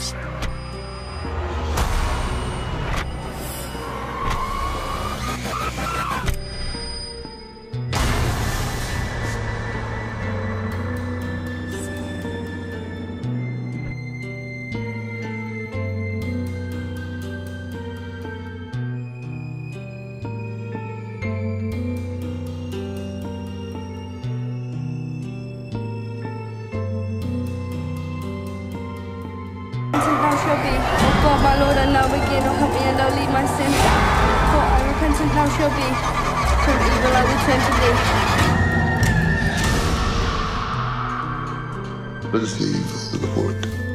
Sports. Be. O God, my Lord, and now again, O help me and now leave my sin. For I repent and now shall be. From evil I will turn to thee. Let us leave the report.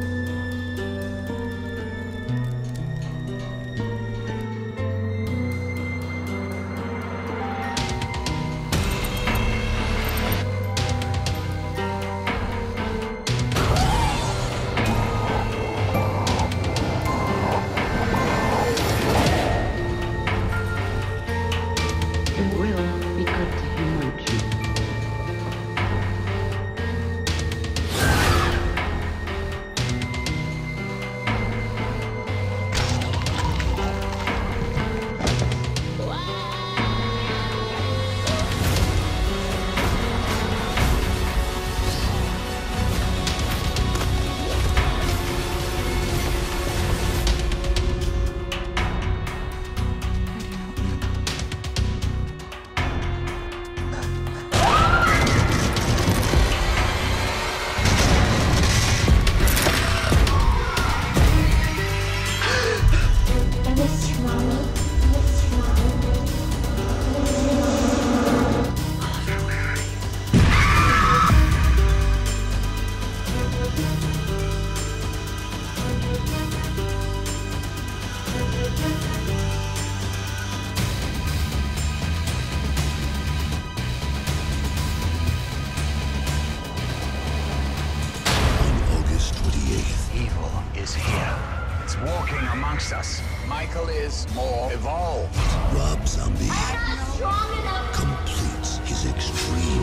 Walking amongst us. Michael is more evolved. Rob Zombie I'm not strong enough. completes his extreme vision of an